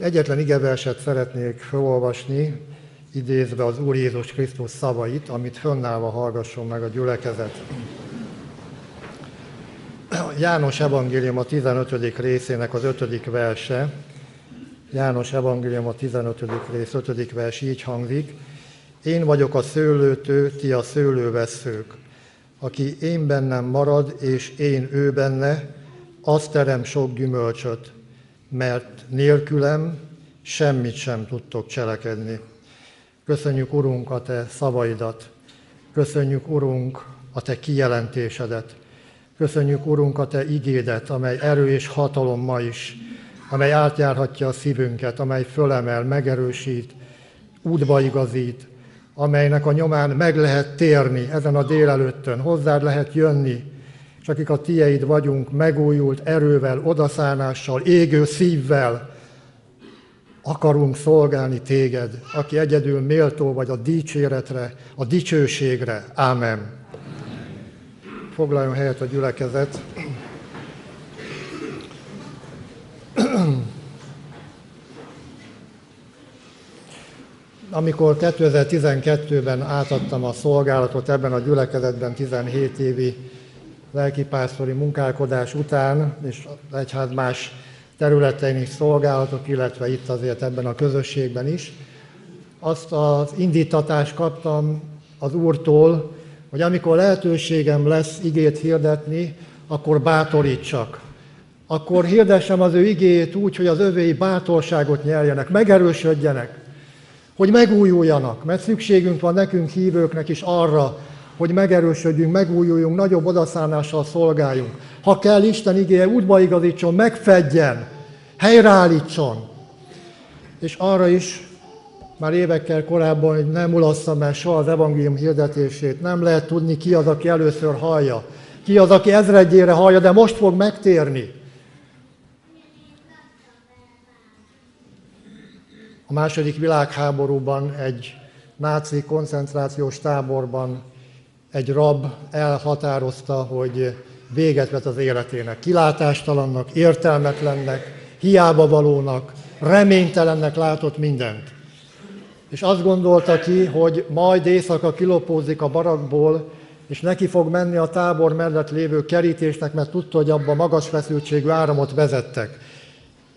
Egyetlen igeverset szeretnék felolvasni, idézve az Úr Jézus Krisztus szavait, amit fönnállva hallgasson meg a gyülekezet. János Evangélium a 15. részének az 5. verse, János Evangélium a 15. rész 5. vers így hangzik, én vagyok a szőlőtő, ti a szőlőveszők. Aki én bennem marad, és én ő benne, az terem sok gyümölcsöt, mert nélkülem semmit sem tudtok cselekedni. Köszönjük, Urunk, a Te szavaidat. Köszönjük, Urunk, a Te kijelentésedet. Köszönjük, Urunk, a Te igédet, amely erő és hatalom ma is, amely átjárhatja a szívünket, amely fölemel, megerősít, útba igazít, amelynek a nyomán meg lehet térni ezen a délelőttön, hozzád lehet jönni, és akik a tieid vagyunk, megújult erővel, odaszánással, égő szívvel, akarunk szolgálni téged, aki egyedül méltó vagy a dicséretre, a dicsőségre. Ámen. Foglaljon helyet a gyülekezet. Amikor 2012-ben átadtam a szolgálatot ebben a gyülekezetben 17 évi lelkipásztori munkálkodás után, és egyház más területein is szolgálatok, illetve itt azért ebben a közösségben is. Azt az indítatást kaptam az Úrtól, hogy amikor lehetőségem lesz igét hirdetni, akkor bátorítsak. Akkor hirdessem az ő igét úgy, hogy az övéi bátorságot nyerjenek, megerősödjenek, hogy megújuljanak, mert szükségünk van nekünk hívőknek is arra, hogy megerősödjünk, megújuljunk, nagyobb odaszállással szolgáljunk. Ha kell, Isten igéje útba igazítson, megfedjen, helyreállítson. És arra is, már évekkel korábban, hogy nem mulasszam el soha az evangélium hirdetését. Nem lehet tudni, ki az, aki először hallja. Ki az, aki ezredjére hallja, de most fog megtérni. A második világháborúban egy náci koncentrációs táborban egy rab elhatározta, hogy véget vet az életének. Kilátástalannak, értelmetlennek, hiába valónak, reménytelennek látott mindent. És azt gondolta ki, hogy majd éjszaka kilopózik a barakból, és neki fog menni a tábor mellett lévő kerítésnek, mert tudta, hogy abban magas feszültségű áramot vezettek.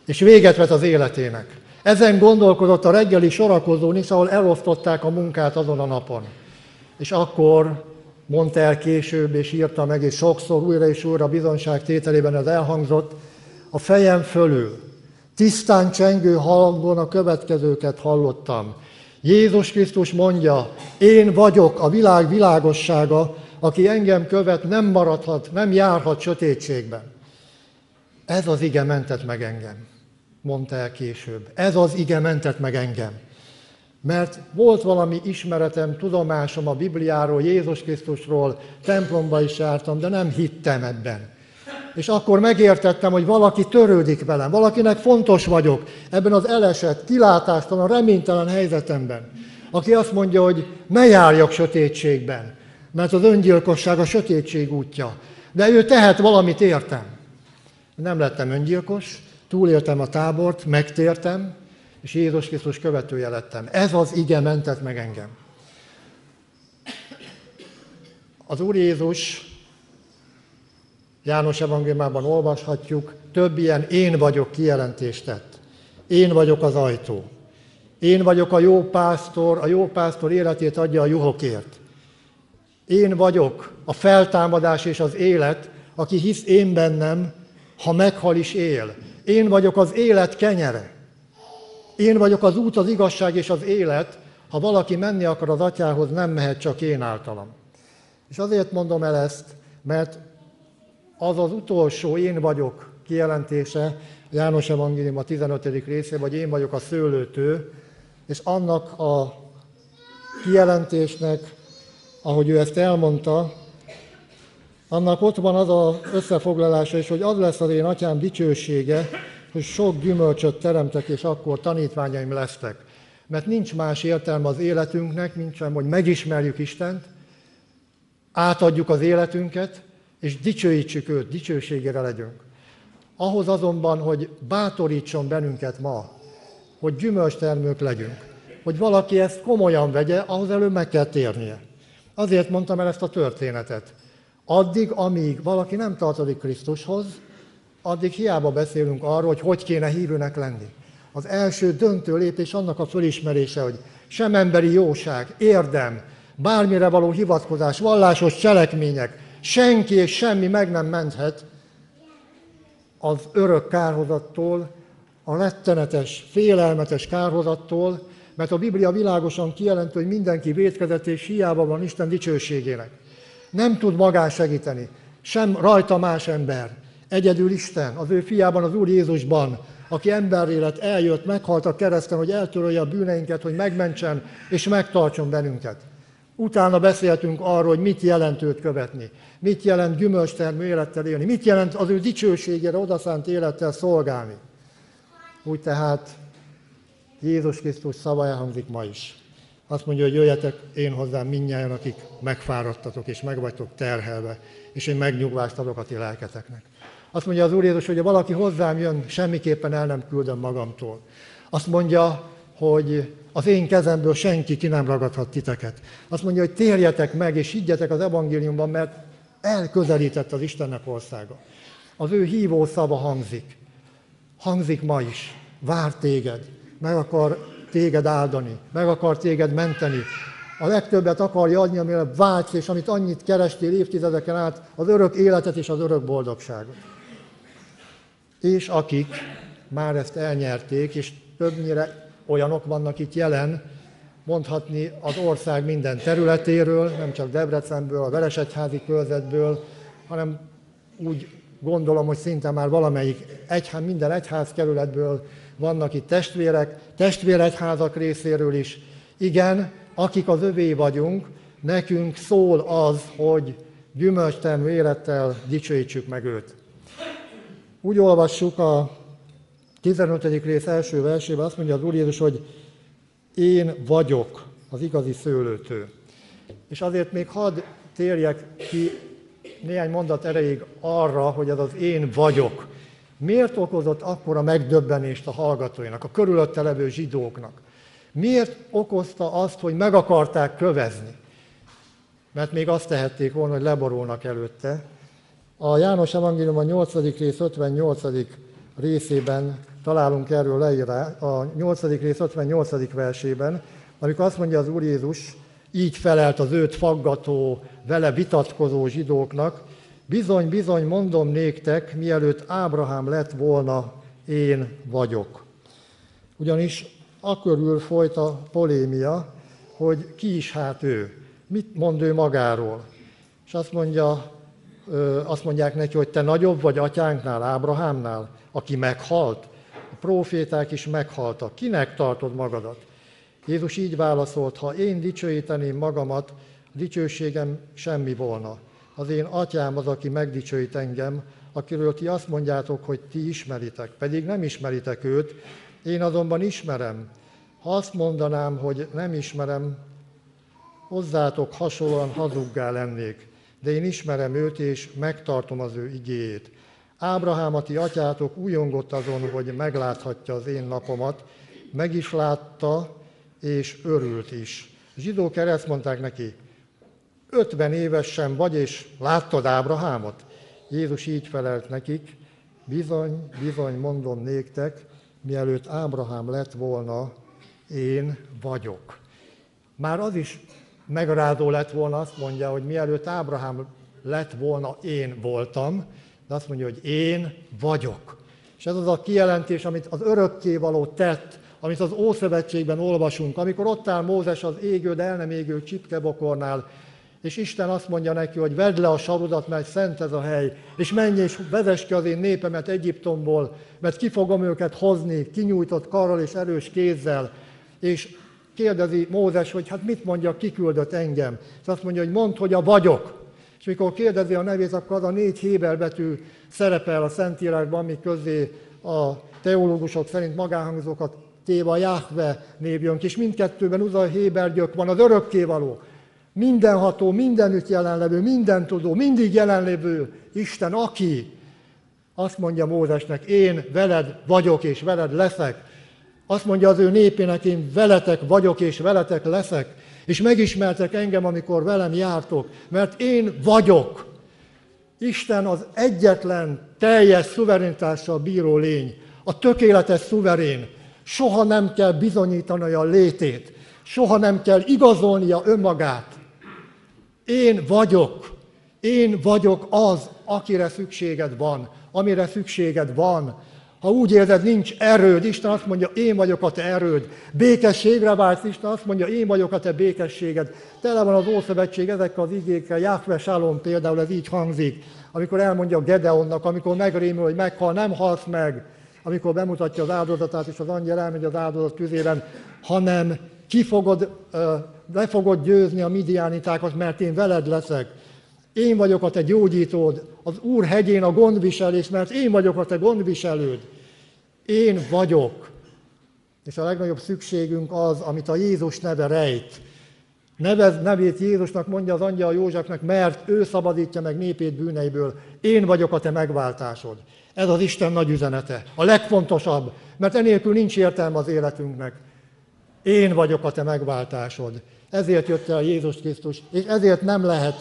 És véget vet az életének. Ezen gondolkodott a reggeli sorakozón is, ahol elosztották a munkát azon a napon. És akkor mondta el később, és írta meg, és sokszor újra és újra bizonság tételében ez elhangzott, a fejem fölül, tisztán csengő hangon a következőket hallottam. Jézus Krisztus mondja, én vagyok a világ világossága, aki engem követ, nem maradhat, nem járhat sötétségben. Ez az ige mentett meg engem, mondta el később. Ez az ige mentett meg engem. Mert volt valami ismeretem, tudomásom a Bibliáról, Jézus Krisztusról, templomba is jártam, de nem hittem ebben. És akkor megértettem, hogy valaki törődik velem, valakinek fontos vagyok ebben az elesett, kilátástalan, reménytelen helyzetemben. Aki azt mondja, hogy ne járjak sötétségben, mert az öngyilkosság a sötétség útja. De ő tehet valamit értem. Nem lettem öngyilkos, túléltem a tábort, megtértem, és Jézus Krisztus követője lettem. Ez az ige mentett meg engem. Az Úr Jézus János evangéliumában olvashatjuk, több ilyen én vagyok kijelentést tett. Én vagyok az ajtó. Én vagyok a jó pásztor, a jó pásztor életét adja a juhokért. Én vagyok a feltámadás és az élet, aki hisz én bennem, ha meghal is él. Én vagyok az élet kenyere. Én vagyok az út, az igazság és az élet. Ha valaki menni akar az atyához, nem mehet csak én általam. És azért mondom el ezt, mert az az utolsó én vagyok kijelentése, János Evangélium a 15. részében, vagy én vagyok a szőlőtő, és annak a kijelentésnek, ahogy ő ezt elmondta, annak ott van az az összefoglalása is, hogy az lesz az én atyám dicsősége, hogy sok gyümölcsöt teremtek, és akkor tanítványaim lesztek. Mert nincs más értelme az életünknek, mint sem, hogy megismerjük Istent, átadjuk az életünket, és dicsőítsük őt, dicsőségére legyünk. Ahhoz azonban, hogy bátorítson bennünket ma, hogy gyümölcstermők legyünk. Hogy valaki ezt komolyan vegye, ahhoz előbb meg kell térnie. Azért mondtam el ezt a történetet. Addig, amíg valaki nem tartozik Krisztushoz, addig hiába beszélünk arról, hogy hogy kéne hívőnek lenni. Az első döntő lépés annak a fölismerése, hogy sem emberi jóság, érdem, bármire való hivatkozás, vallásos cselekmények, senki és semmi meg nem menthet az örök kárhozattól, a rettenetes, félelmetes kárhozattól, mert a Biblia világosan kijelenti, hogy mindenki védkezett és hiába van Isten dicsőségének. Nem tud magán segíteni, sem rajta más ember. Egyedül Isten, az ő fiában, az Úr Jézusban, aki emberré lett, eljött, meghalt a kereszten, hogy eltörölje a bűneinket, hogy megmentsen és megtartson bennünket. Utána beszéltünk arról, hogy mit jelent őt követni, mit jelent gyümölcstermő élettel élni, mit jelent az ő dicsőségére odaszánt élettel szolgálni. Úgy tehát Jézus Krisztus szava elhangzik ma is. Azt mondja, hogy jöjjetek én hozzám mindnyájan, akik megfáradtatok és meg vagytok terhelve, és én megnyugvást adok a ti lelketeknek. Azt mondja az Úr Jézus, hogy ha valaki hozzám jön, semmiképpen el nem küldöm magamtól. Azt mondja, hogy az én kezemből senki ki nem ragadhat titeket. Azt mondja, hogy térjetek meg, és higgyetek az evangéliumban, mert elközelített az Istennek országa. Az ő hívó szava hangzik. Hangzik ma is. Vár téged. Meg akar téged áldani. Meg akar téged menteni. A legtöbbet akarja adni, amire vágysz, és amit annyit kerestél évtizedeken át, az örök életet és az örök boldogságot. És akik már ezt elnyerték, és többnyire olyanok vannak itt jelen, mondhatni az ország minden területéről, nem csak Debrecenből, a Veresegyházi körzetből, hanem úgy gondolom, hogy szinte már valamelyik egyház, minden egyház kerületből vannak itt testvérek, testvéregyházak részéről is. Igen, akik az övé vagyunk, nekünk szól az, hogy gyümölcstermő élettel dicsőítsük meg őt. Úgy olvassuk a 15. rész első versében, azt mondja az Úr Jézus, hogy én vagyok az igazi szőlőtő. És azért még hadd térjek ki néhány mondat erejéig arra, hogy ez az én vagyok. Miért okozott akkora megdöbbenést a hallgatóinak, a körülötte levő zsidóknak? Miért okozta azt, hogy meg akarták kövezni? Mert még azt tehették volna, hogy leborulnak előtte. A János Evangélium a 8. rész 58. részében találunk erről leírás, a 8. rész 58. versében, amikor azt mondja az Úr Jézus, így felelt az őt faggató, vele vitatkozó zsidóknak, bizony, bizony, mondom néktek, mielőtt Ábrahám lett volna, én vagyok. Ugyanis akkörül folyt a polémia, hogy ki is hát ő, mit mond ő magáról. És azt, mondja, azt mondják neki, hogy te nagyobb vagy atyánknál, Ábrahámnál, aki meghalt proféták is meghaltak. Kinek tartod magadat? Jézus így válaszolt, ha én dicsőíteném magamat, a dicsőségem semmi volna. Az én atyám az, aki megdicsőít engem, akiről ti azt mondjátok, hogy ti ismeritek, pedig nem ismeritek őt, én azonban ismerem. Ha azt mondanám, hogy nem ismerem, hozzátok hasonlóan hazuggá lennék, de én ismerem őt, és megtartom az ő igéjét. Ábrahám, a ti atyátok újongott azon, hogy megláthatja az én napomat, meg is látta, és örült is. A zsidók ezt mondták neki, 50 éves sem vagy, és láttad Ábrahámot? Jézus így felelt nekik, bizony, bizony mondom néktek, mielőtt Ábrahám lett volna, én vagyok. Már az is megrázó lett volna, azt mondja, hogy mielőtt Ábrahám lett volna, én voltam, de azt mondja, hogy én vagyok. És ez az a kijelentés, amit az örökkévaló tett, amit az Ószövetségben olvasunk, amikor ott áll Mózes az égő, de el nem égő csipkebokornál, és Isten azt mondja neki, hogy vedd le a sarudat, mert szent ez a hely, és menj és vezess ki az én népemet Egyiptomból, mert ki fogom őket hozni, kinyújtott karral és erős kézzel. És kérdezi Mózes, hogy hát mit mondja, kiküldött engem. És azt mondja, hogy mondd, hogy a vagyok. És mikor kérdezi a nevét, akkor az a négy héber betű szerepel a Szentírásban, ami közé a teológusok szerint magánhangzókat téve a Jahve név jön ki, és mindkettőben az a héber gyök van, az örökkévaló. Mindenható, mindenütt jelenlevő, minden tudó, mindig jelenlévő Isten, aki azt mondja Mózesnek, én veled vagyok és veled leszek. Azt mondja az ő népének, én veletek vagyok és veletek leszek, és megismertek engem, amikor velem jártok, mert én vagyok. Isten az egyetlen teljes szuverenitással bíró lény, a tökéletes szuverén. Soha nem kell bizonyítani a létét, soha nem kell igazolnia önmagát. Én vagyok, én vagyok az, akire szükséged van, amire szükséged van. Ha úgy érzed, nincs erőd, Isten azt mondja, én vagyok a te erőd. Békességre válsz, Isten azt mondja, én vagyok a te békességed. Tele van az Ószövetség ezekkel az igékkel, Jákve Sálom például ez így hangzik, amikor elmondja Gedeonnak, amikor megrémül, hogy meghal, nem halsz meg, amikor bemutatja az áldozatát, és az angyal elmegy az áldozat tüzében, hanem ki fogod, le fogod győzni a midiánitákat, mert én veled leszek. Én vagyok a te gyógyítód, az Úr hegyén a gondviselés, mert én vagyok a te gondviselőd. Én vagyok. És a legnagyobb szükségünk az, amit a Jézus neve rejt. Nevez, nevét Jézusnak mondja az angyal Józsefnek, mert ő szabadítja meg népét bűneiből. Én vagyok a te megváltásod. Ez az Isten nagy üzenete. A legfontosabb, mert enélkül nincs értelme az életünknek. Én vagyok a te megváltásod. Ezért jött el Jézus Krisztus, és ezért nem lehet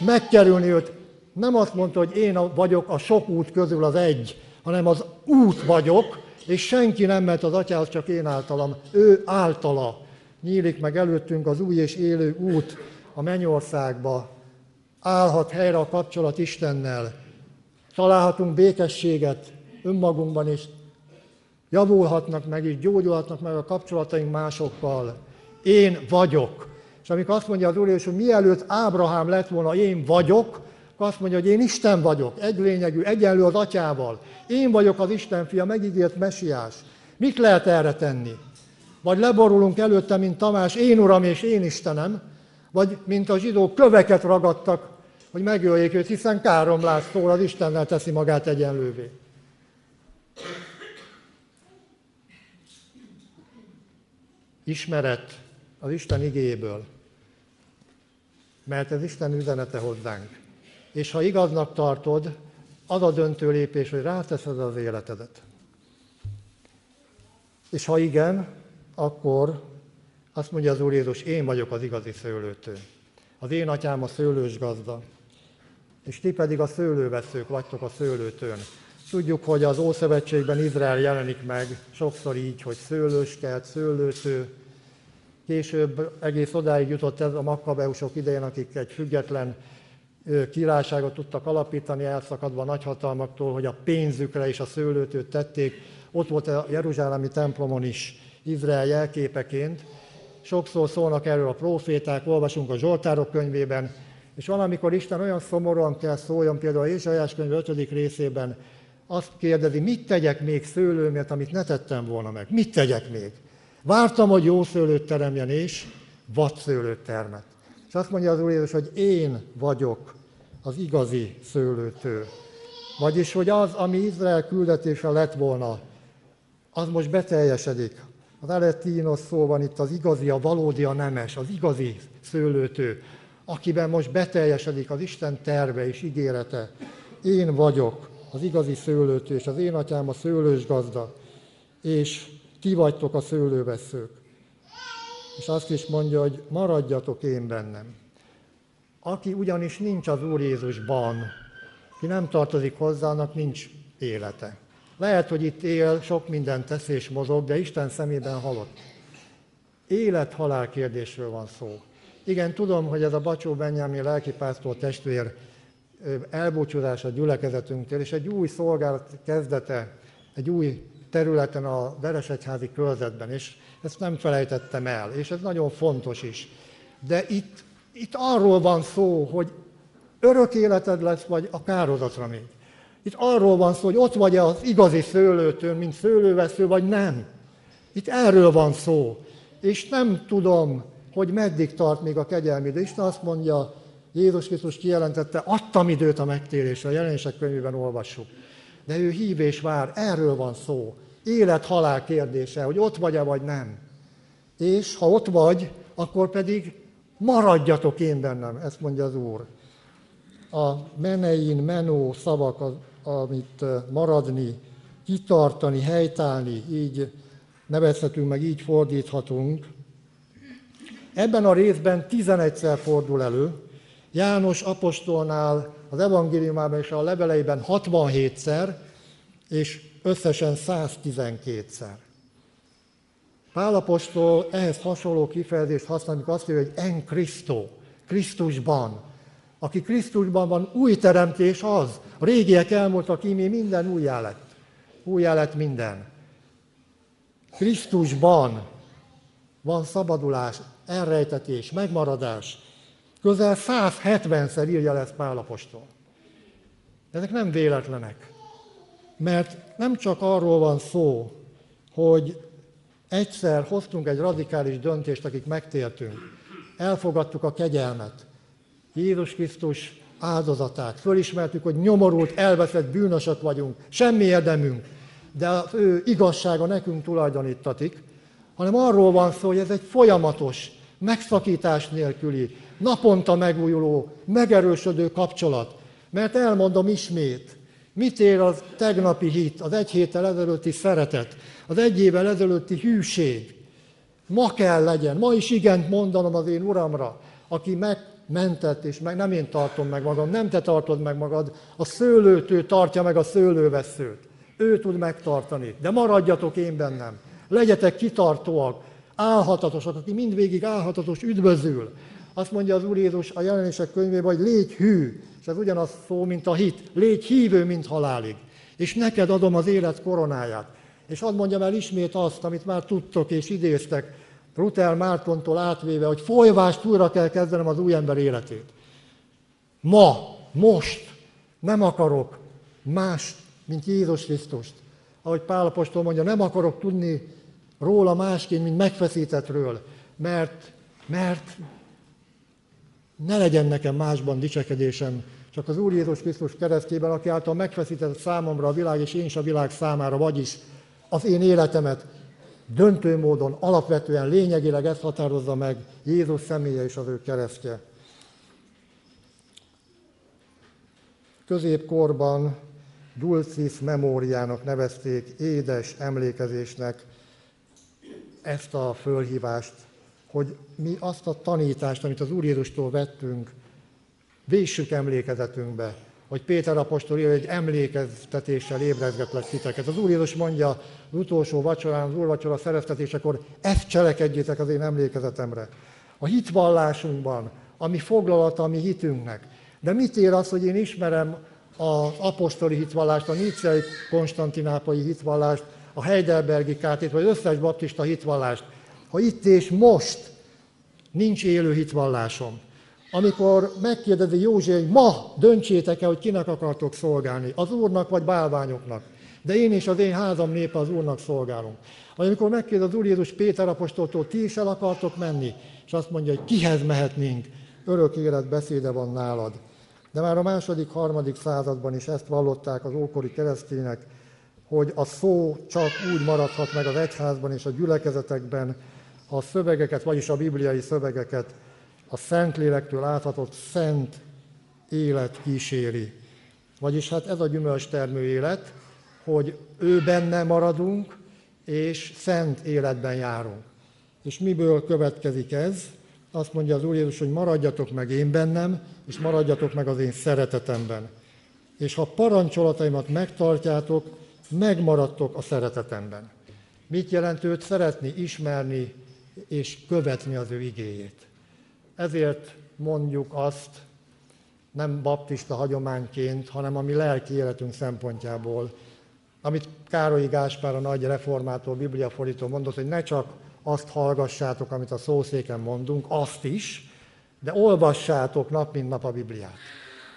megkerülni őt. Nem azt mondta, hogy én vagyok a sok út közül az egy, hanem az út vagyok, és senki nem mehet az atyához, csak én általam. Ő általa nyílik meg előttünk az új és élő út a mennyországba. Állhat helyre a kapcsolat Istennel. Találhatunk békességet önmagunkban, és javulhatnak meg, és gyógyulhatnak meg a kapcsolataink másokkal. Én vagyok. És amikor azt mondja az Úr Jézus, hogy mielőtt Ábrahám lett volna, én vagyok, akkor azt mondja, hogy én Isten vagyok, egy lényegű, egyenlő az atyával. Én vagyok az Isten fia, megígért mesiás. Mit lehet erre tenni? Vagy leborulunk előtte, mint Tamás, én Uram és én Istenem, vagy mint a zsidók köveket ragadtak, hogy megöljék őt, hiszen káromlás szól, az Istennel teszi magát egyenlővé. Ismeret az Isten igéből mert ez Isten üzenete hozzánk. És ha igaznak tartod, az a döntő lépés, hogy ráteszed az életedet. És ha igen, akkor azt mondja az Úr Jézus, én vagyok az igazi szőlőtő. Az én atyám a szőlős gazda, és ti pedig a szőlőveszők vagytok a szőlőtőn. Tudjuk, hogy az Ószövetségben Izrael jelenik meg sokszor így, hogy szőlőskert, szőlőtő, Később egész odáig jutott ez a makkabeusok idején, akik egy független királyságot tudtak alapítani, elszakadva a nagyhatalmaktól, hogy a pénzükre és a szőlőtőt tették. Ott volt a Jeruzsálemi templomon is Izrael jelképeként. Sokszor szólnak erről a proféták, olvasunk a Zsoltárok könyvében, és valamikor Isten olyan szomorúan kell szóljon, például Ézsaiás könyv 5. részében, azt kérdezi, mit tegyek még szőlőmért, amit ne tettem volna meg? Mit tegyek még? Vártam, hogy jó szőlőt teremjen, és vadszőlőt termet. És azt mondja az Úr Jézus, hogy én vagyok az igazi szőlőtő. Vagyis, hogy az, ami Izrael küldetése lett volna, az most beteljesedik. Az elettínos szó van itt az igazi, a valódi, a nemes, az igazi szőlőtő, akiben most beteljesedik az Isten terve és ígérete. Én vagyok az igazi szőlőtő, és az én atyám a szőlős gazda. És ti vagytok a szőlőveszők. És azt is mondja, hogy maradjatok én bennem. Aki ugyanis nincs az Úr Jézusban, ki nem tartozik hozzának, nincs élete. Lehet, hogy itt él, sok mindent tesz és mozog, de Isten szemében halott. Élet-halál kérdésről van szó. Igen, tudom, hogy ez a Bacsó Benyámi lelkipásztor testvér elbúcsúzás a gyülekezetünktől, és egy új szolgálat kezdete, egy új területen a Veresegyházi körzetben, és ezt nem felejtettem el, és ez nagyon fontos is. De itt, itt arról van szó, hogy örök életed lesz, vagy a kározatra még. Itt arról van szó, hogy ott vagy-e az igazi szőlőtől, mint szőlővesző, vagy nem. Itt erről van szó. És nem tudom, hogy meddig tart még a kegyelmi, de Isten azt mondja, Jézus Krisztus kijelentette, adtam időt a megtérésre, a jelenések könyvében olvassuk de ő hív és vár, erről van szó. Élet-halál kérdése, hogy ott vagy-e vagy nem. És ha ott vagy, akkor pedig maradjatok én bennem, ezt mondja az Úr. A menein, menó szavak, amit maradni, kitartani, helytállni, így nevezhetünk, meg így fordíthatunk. Ebben a részben 11-szer fordul elő, János apostolnál az evangéliumában és a leveleiben 67-szer, és összesen 112-szer. Pálapostól ehhez hasonló kifejezést használ, amikor azt mondja, hogy en Christo, Krisztusban. Aki Krisztusban van, új teremtés az. A régiek elmúltak, ímé minden újjá lett. Újjá lett minden. Krisztusban van szabadulás, elrejtetés, megmaradás. Közel 170-szer írja lesz Pálapostól. Ezek nem véletlenek. Mert nem csak arról van szó, hogy egyszer hoztunk egy radikális döntést, akik megtértünk. Elfogadtuk a kegyelmet. Jézus Krisztus áldozatát. Fölismertük, hogy nyomorult, elveszett bűnösök vagyunk. Semmi érdemünk. De az ő igazsága nekünk tulajdonítatik. Hanem arról van szó, hogy ez egy folyamatos, megszakítás nélküli, naponta megújuló, megerősödő kapcsolat. Mert elmondom ismét, mit ér az tegnapi hit, az egy héttel ezelőtti szeretet, az egy évvel ezelőtti hűség. Ma kell legyen, ma is igent mondanom az én uramra, aki megmentett, és meg nem én tartom meg magam, nem te tartod meg magad, a szőlőtő tartja meg a szőlőveszőt. Ő tud megtartani, de maradjatok én bennem. Legyetek kitartóak, álhatatosak, aki mindvégig álhatatos üdvözül. Azt mondja az Úr Jézus a jelenések könyvében, hogy légy hű, és ez ugyanaz szó, mint a hit. Légy hívő, mint halálig. És neked adom az élet koronáját. És hadd mondjam el ismét azt, amit már tudtok és idéztek, Rutel Mártontól átvéve, hogy folyvást újra kell kezdenem az új ember életét. Ma, most nem akarok más, mint Jézus Krisztust. Ahogy Pálapostól mondja, nem akarok tudni róla másként, mint megfeszítettről, mert, mert ne legyen nekem másban dicsekedésem, csak az Úr Jézus Krisztus keresztében, aki által megfeszített számomra a világ, és én is a világ számára, vagyis az én életemet döntő módon, alapvetően, lényegileg ezt határozza meg Jézus személye és az ő keresztje. Középkorban Dulcis memóriának nevezték, édes emlékezésnek ezt a fölhívást, hogy mi azt a tanítást, amit az Úr Jézustól vettünk, véssük emlékezetünkbe, hogy Péter apostol írja, hogy emlékeztetéssel ébrezgetlek titeket. Az Úr Jézus mondja az utolsó vacsorán, az úrvacsora szereztetésekor, ezt cselekedjétek az én emlékezetemre. A hitvallásunkban, ami foglalata a mi hitünknek. De mit ér az, hogy én ismerem az apostoli hitvallást, a Níciai konstantinápai hitvallást, a Heidelbergi kártét, vagy összes baptista hitvallást, ha itt és most nincs élő hitvallásom, amikor megkérdezi Józsi, hogy ma döntsétek el, hogy kinek akartok szolgálni, az Úrnak vagy bálványoknak. De én és az én házam népe az Úrnak szolgálunk. Vagy amikor megkérdez az Úr Jézus Péter apostoltól, ti is el akartok menni, és azt mondja, hogy kihez mehetnénk, örök élet beszéde van nálad. De már a második, harmadik században is ezt vallották az ókori keresztények, hogy a szó csak úgy maradhat meg az egyházban és a gyülekezetekben, ha a szövegeket, vagyis a bibliai szövegeket a Szentlélektől áthatott szent élet kíséri. Vagyis hát ez a gyümölcstermő élet, hogy ő benne maradunk, és szent életben járunk. És miből következik ez? Azt mondja az Úr Jézus, hogy maradjatok meg én bennem, és maradjatok meg az én szeretetemben. És ha parancsolataimat megtartjátok, megmaradtok a szeretetemben. Mit jelent őt szeretni, ismerni és követni az ő igéjét? Ezért mondjuk azt, nem baptista hagyományként, hanem a mi lelki életünk szempontjából, amit Károlyi Gáspár, a nagy reformátor, bibliafordító mondott, hogy ne csak azt hallgassátok, amit a szószéken mondunk, azt is, de olvassátok nap mint nap a Bibliát.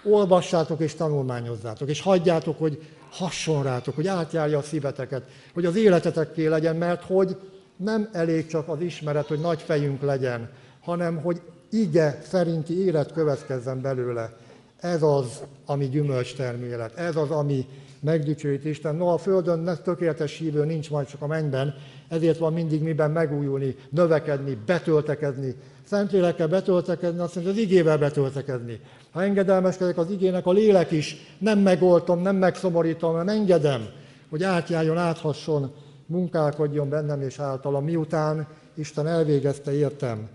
Olvassátok és tanulmányozzátok, és hagyjátok, hogy hasson rátok, hogy átjárja a szíveteket, hogy az életetekké legyen, mert hogy nem elég csak az ismeret, hogy nagy fejünk legyen, hanem hogy ige szerinti élet következzen belőle. Ez az, ami gyümölcstermélet, ez az, ami megdicsőít Isten. No, a Földön tökéletes hívő nincs majd csak a mennyben, ezért van mindig miben megújulni, növekedni, betöltekezni. Szentlélekkel betöltekezni, azt mondja, az igével betöltekezni. Ha engedelmeskedek az igének, a lélek is nem megoltom, nem megszomorítom, hanem engedem, hogy átjárjon, áthasson munkálkodjon bennem és általam, miután Isten elvégezte értem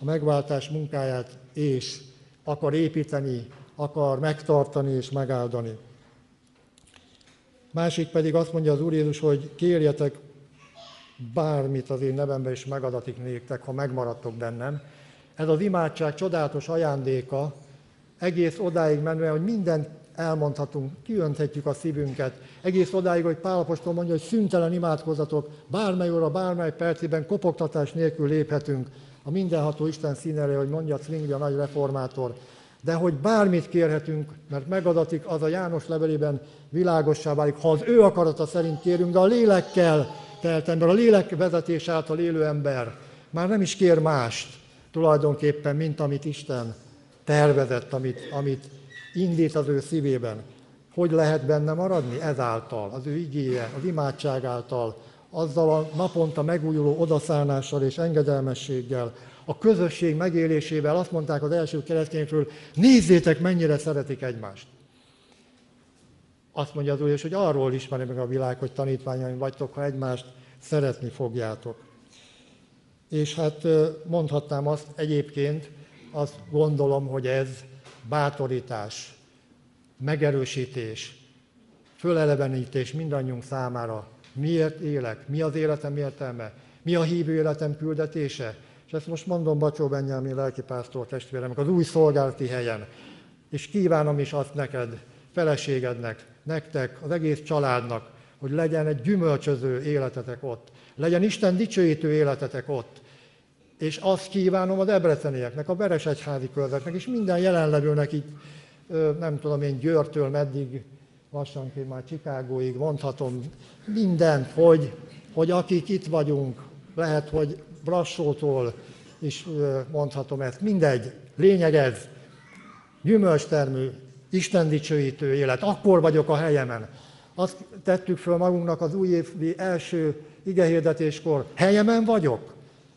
a megváltás munkáját, és akar építeni, akar megtartani és megáldani. Másik pedig azt mondja az Úr Jézus, hogy kérjetek bármit az én nevemben, és megadatik néktek, ha megmaradtok bennem. Ez az imádság csodálatos ajándéka, egész odáig menve, hogy mindent elmondhatunk, kiönthetjük a szívünket. Egész odáig, hogy Pálapostól mondja, hogy szüntelen imádkozatok, bármely óra, bármely percében kopogtatás nélkül léphetünk a mindenható Isten színére, hogy mondja Zwingli a nagy reformátor. De hogy bármit kérhetünk, mert megadatik, az a János levelében világossá válik, ha az ő akarata szerint kérünk, de a lélekkel telt ember, a lélek vezetés által élő ember már nem is kér mást tulajdonképpen, mint amit Isten tervezett, amit, amit indít az ő szívében. Hogy lehet benne maradni? Ezáltal, az ő igéje, az imádság által, azzal a naponta megújuló odaszállással és engedelmességgel, a közösség megélésével azt mondták az első keresztényekről, nézzétek, mennyire szeretik egymást. Azt mondja az Úr, hogy arról ismeri meg a világ, hogy tanítványaim vagytok, ha egymást szeretni fogjátok. És hát mondhatnám azt egyébként, azt gondolom, hogy ez bátorítás, megerősítés, fölelevenítés mindannyiunk számára. Miért élek? Mi az életem értelme? Mi a hívő életem küldetése? És ezt most mondom Bacsó Benyámi lelkipásztor testvéremnek az új szolgálati helyen. És kívánom is azt neked, feleségednek, nektek, az egész családnak, hogy legyen egy gyümölcsöző életetek ott. Legyen Isten dicsőítő életetek ott. És azt kívánom a debrecenieknek, a Beresegyházi körzetnek, és minden jelenlevőnek itt, nem tudom én, Győrtől meddig, lassanként már Csikágóig mondhatom mindent, hogy, hogy akik itt vagyunk, lehet, hogy Brassótól is mondhatom ezt, mindegy, lényeg ez, gyümölcstermű, Isten dicsőítő élet, akkor vagyok a helyemen. Azt tettük föl magunknak az újévi első igehirdetéskor, helyemen vagyok,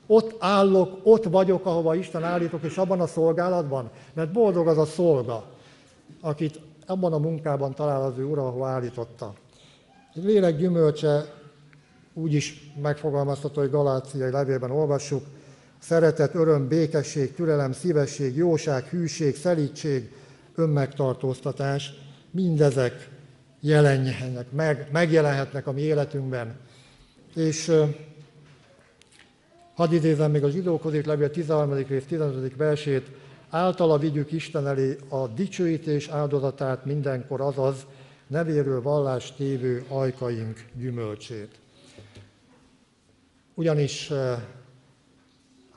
ott állok, ott vagyok, ahova Isten állítok, és abban a szolgálatban, mert boldog az a szolga, akit abban a munkában talál az ő ura, ahol állította. Lélek gyümölcse úgy is megfogalmazható, hogy Galáciai levélben olvassuk, szeretet, öröm, békesség, türelem, szívesség, jóság, hűség, szelítség, önmegtartóztatás, mindezek jelenjenek meg, megjelenhetnek a mi életünkben. És hadd idézem még a zsidókhoz írt levél 13. rész 15. versét, általa vigyük Isten elé a dicsőítés áldozatát mindenkor, azaz nevéről vallást tévő ajkaink gyümölcsét. Ugyanis,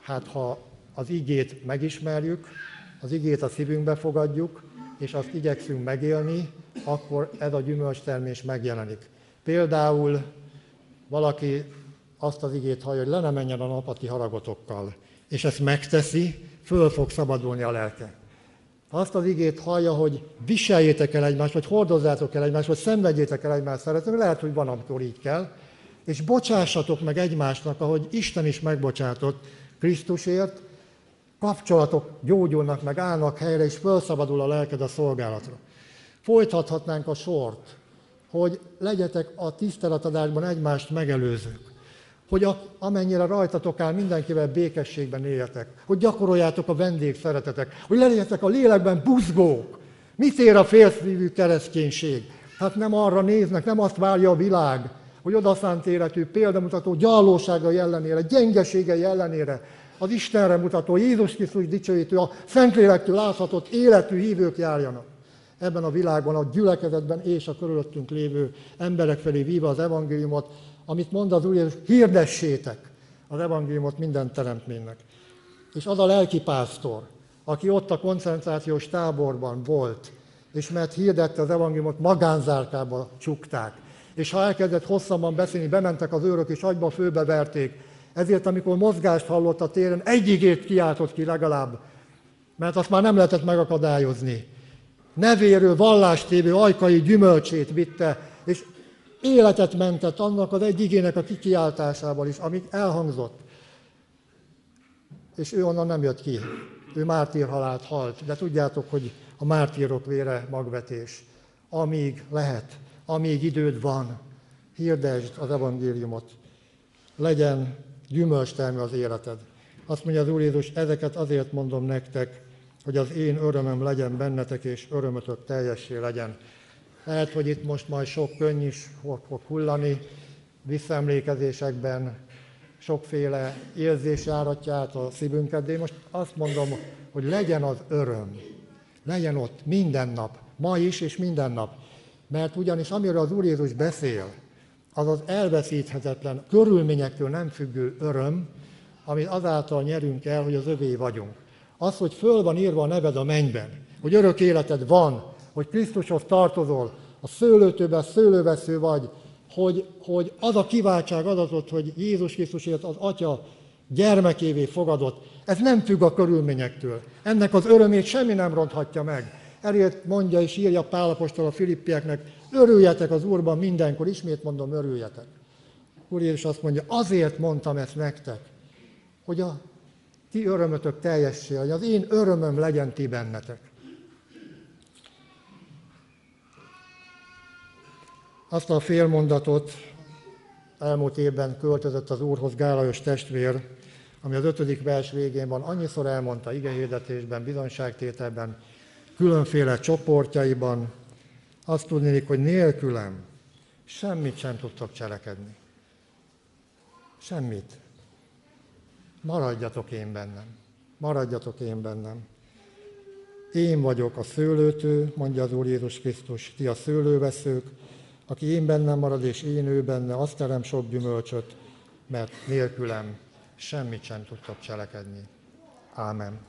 hát ha az igét megismerjük, az igét a szívünkbe fogadjuk, és azt igyekszünk megélni, akkor ez a gyümölcstermés megjelenik. Például valaki azt az igét hallja, hogy le ne menjen a napati haragotokkal, és ezt megteszi, föl fog szabadulni a lelke. Azt az igét hallja, hogy viseljétek el egymást, vagy hordozzátok el egymást, vagy szenvedjétek el egymást szeretni, lehet, hogy van, amikor így kell, és bocsássatok meg egymásnak, ahogy Isten is megbocsátott Krisztusért, kapcsolatok gyógyulnak meg, állnak helyre, és felszabadul a lelked a szolgálatra. Folytathatnánk a sort, hogy legyetek a tiszteletadásban egymást megelőzők, hogy a, amennyire rajtatok áll, mindenkivel békességben éljetek, hogy gyakoroljátok a vendég szeretetek, hogy legyetek a lélekben buzgók. Mit ér a félszívű kereszténység? Hát nem arra néznek, nem azt várja a világ, hogy odaszánt életű, példamutató gyallósága ellenére, gyengesége ellenére, az Istenre mutató, Jézus Krisztus dicsőítő, a Szentlélektől láthatott életű hívők járjanak ebben a világban, a gyülekezetben és a körülöttünk lévő emberek felé víva az evangéliumot, amit mond az Úr, hirdessétek az evangéliumot minden teremtménynek. És az a lelkipásztor, aki ott a koncentrációs táborban volt, és mert hirdette az evangéliumot, magánzárkába csukták. És ha elkezdett hosszabban beszélni, bementek az őrök, és agyba főbeverték. Ezért, amikor mozgást hallott a téren, egy kiáltott ki legalább, mert azt már nem lehetett megakadályozni. Nevéről vallástévő ajkai gyümölcsét vitte, és életet mentett annak az egy igének a kikiáltásával is, amit elhangzott. És ő onnan nem jött ki. Ő mártírhalált halt. De tudjátok, hogy a mártírok vére magvetés. Amíg lehet, amíg időd van, hirdesd az evangéliumot. legyen gyümölcstermő az életed. Azt mondja az Úr Jézus, ezeket azért mondom nektek, hogy az én örömöm legyen bennetek, és örömötök teljessé legyen. Lehet, hogy itt most majd sok könny is fog hullani, visszaemlékezésekben sokféle érzés járatja a szívünket, de én most azt mondom, hogy legyen az öröm. Legyen ott minden nap, ma is és minden nap. Mert ugyanis amiről az Úr Jézus beszél, az az elveszíthetetlen, körülményektől nem függő öröm, amit azáltal nyerünk el, hogy az övé vagyunk. Az, hogy föl van írva a neved a mennyben, hogy örök életed van, hogy Krisztushoz tartozol, a szőlőtőben szőlővesző vagy, hogy, hogy az a kiváltság adatot, hogy Jézus Krisztusért az Atya gyermekévé fogadott, ez nem függ a körülményektől. Ennek az örömét semmi nem ronthatja meg. Elért mondja és írja Pálapostól a filippieknek, örüljetek az Úrban mindenkor, ismét mondom, örüljetek. Úr Jézus azt mondja, azért mondtam ezt nektek, hogy a ti örömötök teljessé, hogy az én örömöm legyen ti bennetek. Azt a félmondatot elmúlt évben költözött az Úrhoz Gálajos testvér, ami az ötödik vers végén van, annyiszor elmondta igehirdetésben, bizonyságtételben, különféle csoportjaiban, azt tudni, hogy nélkülem semmit sem tudtok cselekedni. Semmit. Maradjatok én bennem. Maradjatok én bennem. Én vagyok a szőlőtő, mondja az Úr Jézus Krisztus, ti a szőlőveszők, aki én bennem marad, és én ő benne, azt terem sok gyümölcsöt, mert nélkülem semmit sem tudtok cselekedni. Ámen.